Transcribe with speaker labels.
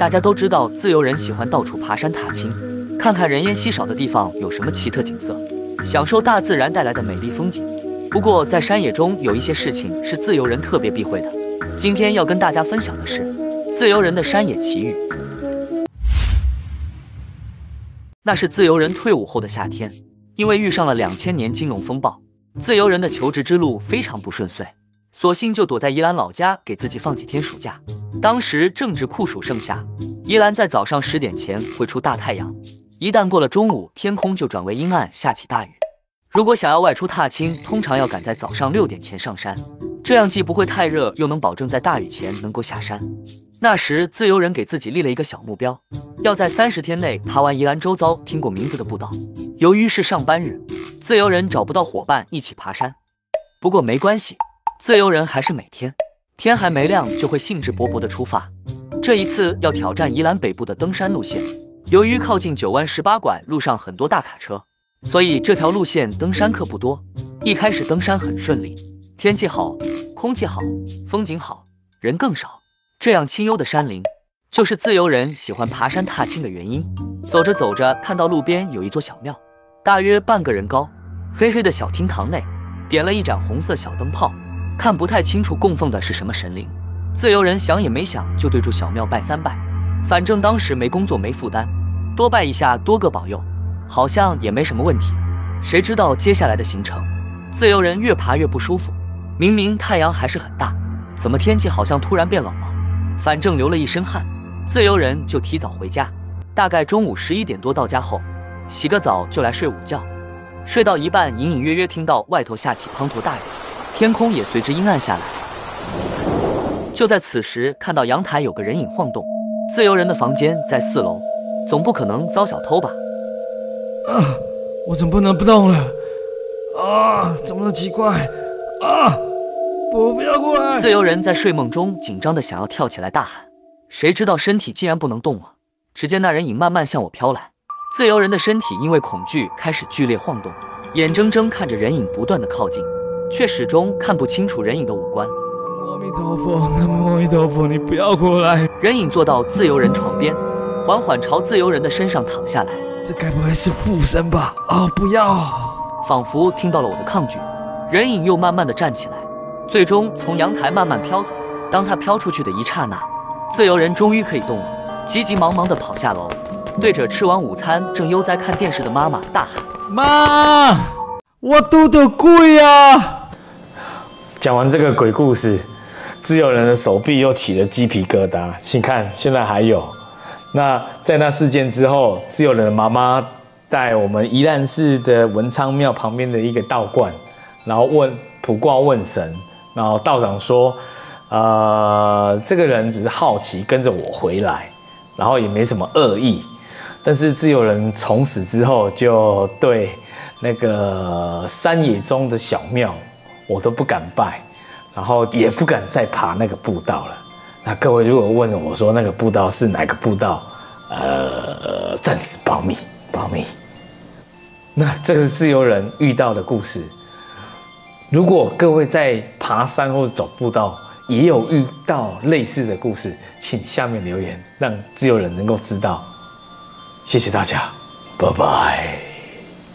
Speaker 1: 大家都知道，自由人喜欢到处爬山踏青，看看人烟稀少的地方有什么奇特景色，享受大自然带来的美丽风景。不过，在山野中有一些事情是自由人特别避讳的。今天要跟大家分享的是自由人的山野奇遇。那是自由人退伍后的夏天，因为遇上了两千年金融风暴，自由人的求职之路非常不顺遂，索性就躲在宜兰老家给自己放几天暑假。当时正值酷暑盛夏，宜兰在早上十点前会出大太阳，一旦过了中午，天空就转为阴暗，下起大雨。如果想要外出踏青，通常要赶在早上六点前上山，这样既不会太热，又能保证在大雨前能够下山。那时，自由人给自己立了一个小目标，要在三十天内爬完宜兰周遭听过名字的步道。由于是上班日，自由人找不到伙伴一起爬山。不过没关系，自由人还是每天天还没亮就会兴致勃勃地出发。这一次要挑战宜兰北部的登山路线。由于靠近九弯十八拐，路上很多大卡车，所以这条路线登山客不多。一开始登山很顺利，天气好，空气好，风景好，人更少。这样清幽的山林，就是自由人喜欢爬山踏青的原因。走着走着，看到路边有一座小庙，大约半个人高，黑黑的小厅堂内点了一盏红色小灯泡，看不太清楚供奉的是什么神灵。自由人想也没想就对住小庙拜三拜，反正当时没工作没负担，多拜一下多个保佑，好像也没什么问题。谁知道接下来的行程，自由人越爬越不舒服，明明太阳还是很大，怎么天气好像突然变冷了？反正流了一身汗，自由人就提早回家。大概中午十一点多到家后，洗个澡就来睡午觉。睡到一半，隐隐约约听到外头下起滂沱大雨，天空也随之阴暗下来。就在此时，看到阳台有个人影晃动。自由人的房间在四楼，总不可能遭小偷吧？
Speaker 2: 啊！我怎么不能不动了？啊！怎么那么奇怪？啊！不，不要过来！
Speaker 1: 自由人在睡梦中紧张的想要跳起来大喊，谁知道身体竟然不能动了。只见那人影慢慢向我飘来，自由人的身体因为恐惧开始剧烈晃动，眼睁睁看着人影不断的靠近，却始终看不清楚人影的五官。
Speaker 2: 阿弥陀佛，南无阿弥陀佛，你不要过来！
Speaker 1: 人影坐到自由人床边，缓缓朝自由人的身上躺下来。
Speaker 2: 这该不会是附身吧？啊，不要！
Speaker 1: 仿佛听到了我的抗拒，人影又慢慢的站起来。最终从阳台慢慢飘走。当他飘出去的一刹那，自由人终于可以动了，急急忙忙的跑下楼，对着吃完午餐正悠哉看电视的妈妈大喊：“
Speaker 2: 妈，我肚子鬼啊！”
Speaker 3: 讲完这个鬼故事，自由人的手臂又起了鸡皮疙瘩。请看，现在还有。那在那事件之后，自由人的妈妈带我们宜兰市的文昌庙旁边的一个道观，然后问卜卦问神。然后道长说：“呃，这个人只是好奇跟着我回来，然后也没什么恶意。但是自由人从此之后就对那个山野中的小庙，我都不敢拜，然后也不敢再爬那个步道了。那各位如果问我说那个步道是哪个步道，呃，暂时保密，保密。那这个是自由人遇到的故事。”如果各位在爬山或者走步道也有遇到类似的故事，请下面留言，让自由人能够知道。谢谢大家，拜拜。